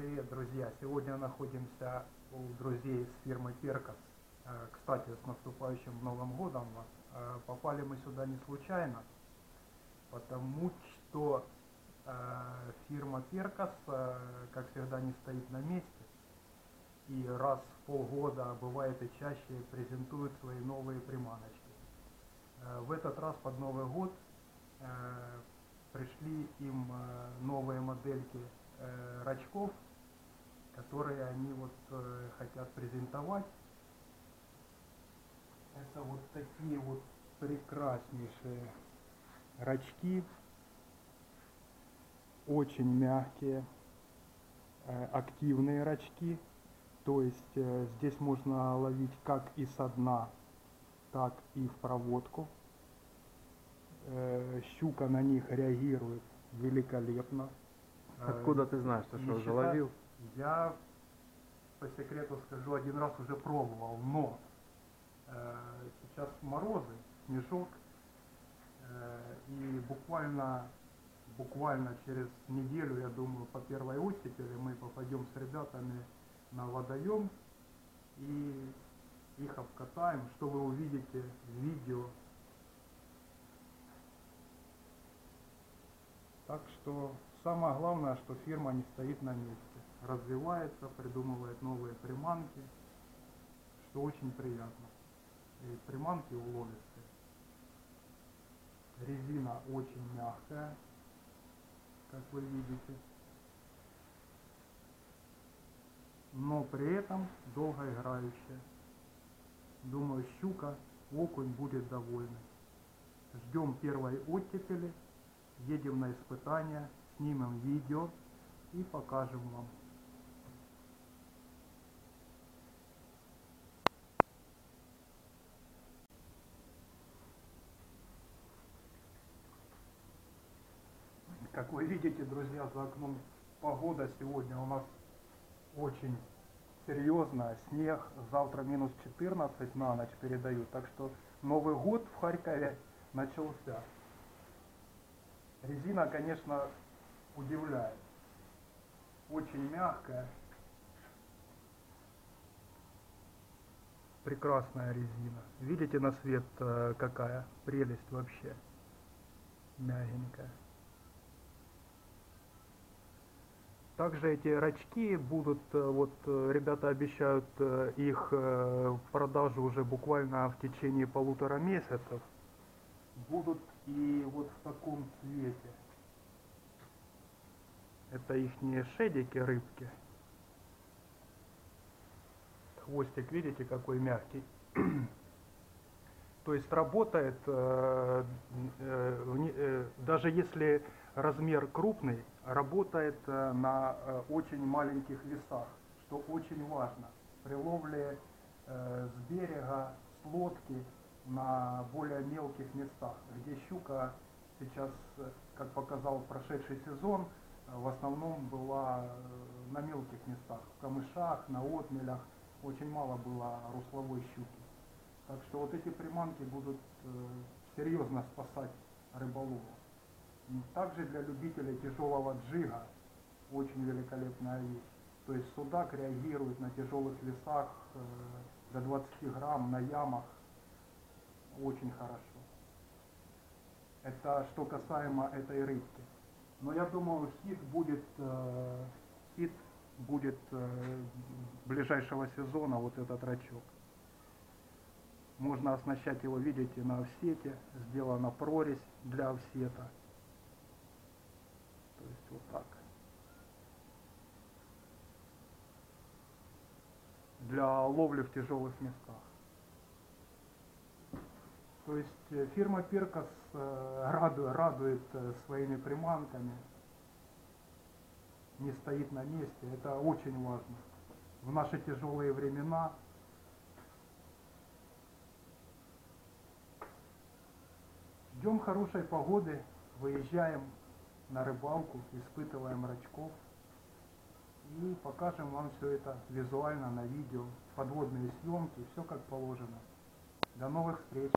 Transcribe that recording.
Привет, друзья! Сегодня находимся у друзей с фирмы Перкос. Э, Кстати, с наступающим Новым Годом вас. Э, Попали мы сюда не случайно, потому что э, фирма Перкос, э, как всегда, не стоит на месте. И раз в полгода, а бывает и чаще, презентует свои новые приманочки. В этот раз под Новый год пришли им новые модельки рачков, которые они вот э, хотят презентовать. Это вот такие вот прекраснейшие рачки, очень мягкие, э, активные рачки. То есть э, здесь можно ловить как и со дна, так и в проводку. Э, щука на них реагирует великолепно. Откуда ты знаешь, ты что, уже ловил? Я по секрету скажу, один раз уже пробовал, но э, сейчас морозы, снежок, э, и буквально, буквально через неделю, я думаю, по первой оттепели мы попадем с ребятами на водоем и их обкатаем, что вы увидите в видео. Так что самое главное, что фирма не стоит на месте, развивается, придумывает новые приманки, что очень приятно. И приманки уловистые. Резина очень мягкая, как вы видите. Но при этом долгоиграющая. Думаю, щука, окунь будет довольны. Ждем первой оттепели, едем на испытания, снимем видео и покажем вам. Как вы видите, друзья, за окном погода сегодня у нас очень серьезная. Снег, завтра минус 14 на ночь передают. Так что Новый год в Харькове начался. Резина, конечно, удивляет. Очень мягкая. Прекрасная резина. Видите на свет э, какая прелесть вообще. Мягенькая. Также эти рачки будут, э, вот э, ребята обещают э, их продажу уже буквально в течение полутора месяцев. Будут и вот в таком цвете. Это их шедики, рыбки. Хвостик, видите, какой мягкий. То есть работает, э, э, даже если размер крупный, работает э, на э, очень маленьких весах, что очень важно. При ловле э, с берега, с лодки на более мелких местах, где щука сейчас, как показал прошедший сезон, в основном была на мелких местах, в камышах, на отмелях, очень мало было русловой щуки. Так что вот эти приманки будут серьезно спасать рыболова. Также для любителей тяжелого джига очень великолепная вещь. То есть судак реагирует на тяжелых весах э, до 20 грамм, на ямах очень хорошо. Это что касаемо этой рыбки. Но я думаю, хит будет, э, хит будет э, ближайшего сезона, вот этот рачок. Можно оснащать его, видите, на офсете. Сделана прорезь для офсета. То есть вот так. Для ловли в тяжелых местах. То есть э, фирма Перкос э, радует, радует э, своими приманками. Не стоит на месте. Это очень важно. В наши тяжелые времена Ждем хорошей погоды, выезжаем на рыбалку, испытываем рачков и покажем вам все это визуально на видео, подводные съемки, все как положено. До новых встреч!